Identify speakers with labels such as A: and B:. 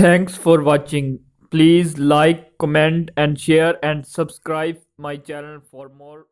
A: Thanks for watching. Please like, comment and share and subscribe my channel for more